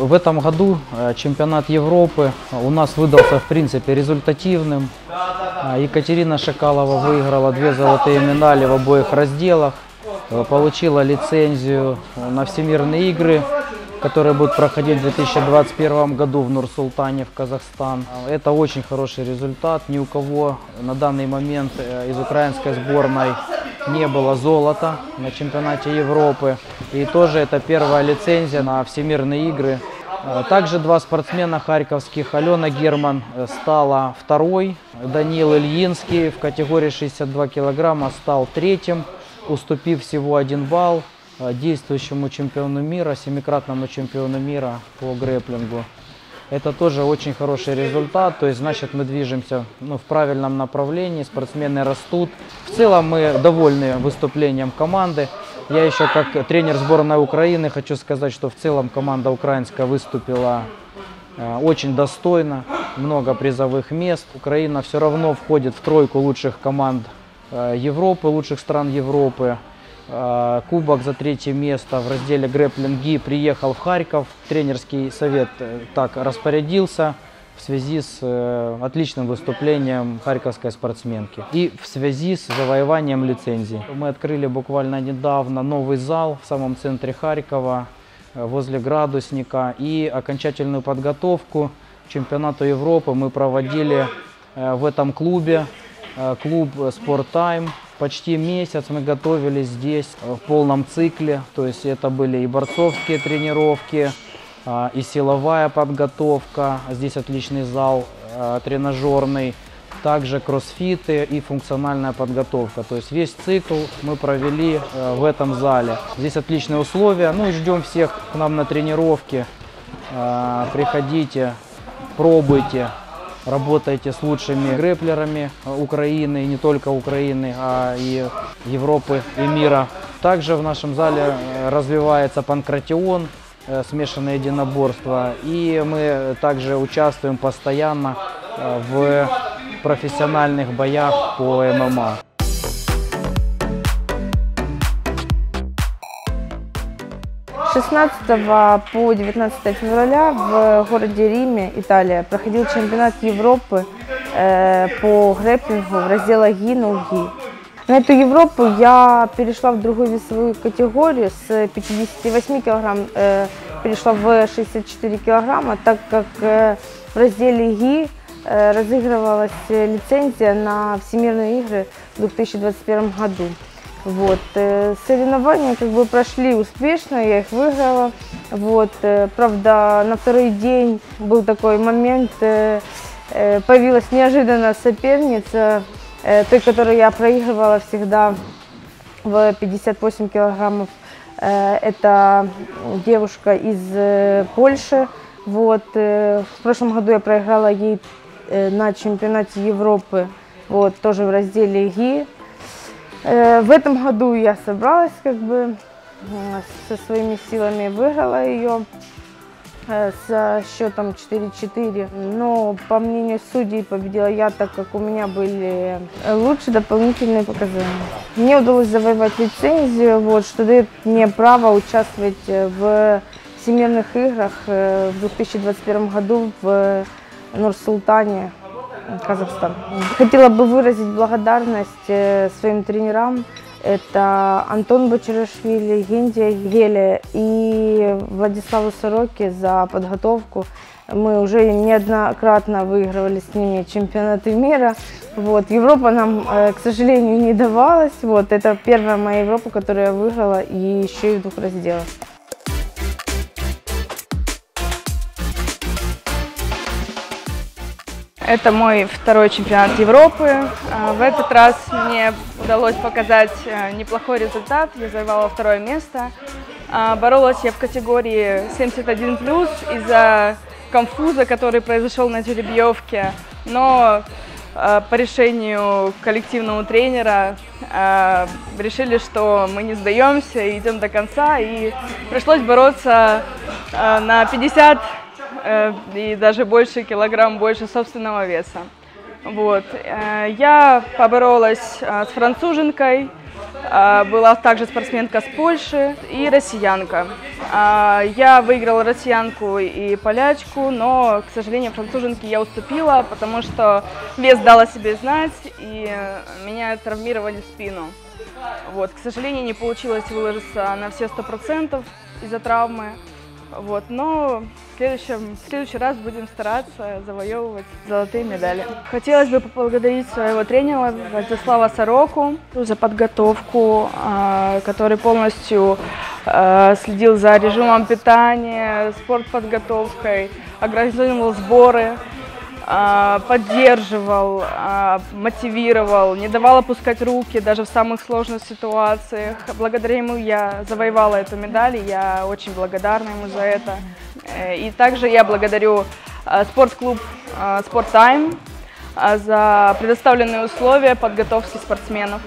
В этом году э, чемпионат Европы у нас выдался в принципе результативным. А, Екатерина Шакалова выиграла две золотые медали в обоих разделах, э, получила лицензию на всемирные игры, которые будут проходить в 2021 году в Нур-Султане, в Казахстан. Это очень хороший результат. Ни у кого на данный момент э, из украинской сборной не было золота на чемпионате Европы. И тоже это первая лицензия на всемирные игры. Э, Также два спортсмена харьковских. Алена Герман э, стала второй. Данил Ильинский в категории 62 килограмма стал третьим, уступив всего один балл э, действующему чемпиону мира, семикратному чемпиону мира по грэплингу. Это тоже очень хороший результат, то есть значит мы движемся ну, в правильном направлении, спортсмены растут. В целом мы довольны выступлением команды. Я еще как тренер сборной Украины хочу сказать, что в целом команда украинская выступила э, очень достойно, много призовых мест. Украина все равно входит в тройку лучших команд э, Европы, лучших стран Европы. Э, Кубок за третье место в разделе грэплинги приехал в Харьков. Тренерский совет так распорядился в связи с э, отличным выступлением харьковской спортсменки и в связи с завоеванием лицензии. Мы открыли буквально недавно новый зал в самом центре Харькова э, возле градусника и окончательную подготовку к чемпионату Европы мы проводили э, в этом клубе, клуб «Спорттайм». Почти месяц мы готовились здесь в полном цикле, то есть это были и борцовские тренировки, и силовая подготовка, здесь отличный зал а, тренажерный, также кроссфиты и функциональная подготовка. То есть весь цикл мы провели э, в этом зале. Здесь отличные условия, ну и ждем всех к нам на тренировки. А, Приходите, пробуйте, работайте с лучшими грэплерами э, Украины, не только Украины, а и Европы и мира. Также в нашем зале э, развивается панкратион, смешанное единоборство. И мы также участвуем постоянно э, в профессиональных боях по ММА. С 16 по 19 февраля в городе Риме, Италия, проходил чемпионат Европы э, по грэпплингу в разделах ГИ, ноги. На эту Европу я перешла в другую весовую категорию с 58 килограмм, э, перешла в 64 килограмма, так как э, в разделе ГИ э, разыгрывалась лицензия на Всемирные игры в 2021 году. Вот. э, Соревнования как бы прошли успешно, я их выиграла. Вот. э, Правда, на второй день был такой момент, э, появилась неожиданно соперница, э, той, которой я проигрывала всегда в 58 килограммов. Э, Это девушка из э, Польши. Вот. э, В прошлом году я проиграла ей на чемпионате Европы, вот, тоже в разделе ГИ. В этом году я собралась как бы со своими силами, выиграла ее со счетом 4-4. Но по мнению судей победила я, так как у меня были э, лучшие дополнительные показания. Мне удалось завоевать лицензию, вот, что дает мне право участвовать э, в Всемирных играх э, в 2021 году в Нур-Султане, Казахстан. Хотела бы выразить благодарность э, своим тренерам. Это Антон Бочарашвили, Гендия Геля и Владиславу Сороке за подготовку. Мы уже неоднократно выигрывали с ними чемпионаты мира. Вот. Европа нам, э, к сожалению, не давалась. Вот. Это первая моя Европа, которую я выиграла, и еще и в двух разделах. Это мой второй чемпионат Европы. А, В этот раз мне удалось показать э, неплохой результат. Я завоевала второе место. А, Боролась я в категории 71+, из-за конфуза, который произошел на жеребьевке. Но по решению коллективного тренера решили, что мы не сдаемся, идем до конца. И пришлось бороться на 50 э, и даже больше килограмм больше собственного веса. Вот. э, Я поборолась э, с француженкой, э, была также спортсменка с Польши и россиянка. Я выиграла россиянку и полячку, но, к сожалению, француженке я уступила, потому что вес дала себе знать, и э, меня травмировали спину. Вот, к сожалению, не получилось выложиться на все сто процентов из-за травмы. Вот, но следующем, в следующий раз будем стараться завоевывать золотые медали. Хотелось бы поблагодарить своего тренера Владислава Сороку за подготовку, а, который полностью а, следил за режимом питания, спортподготовкой, организовывал сборы поддерживал, а, мотивировал, не давал опускать руки даже в самых сложных ситуациях. Благодаря ему я завоевала эту медаль, и я очень благодарна ему за это. Э, И также я благодарю а, спортклуб а, «Спорттайм» а, за предоставленные условия подготовки спортсменов.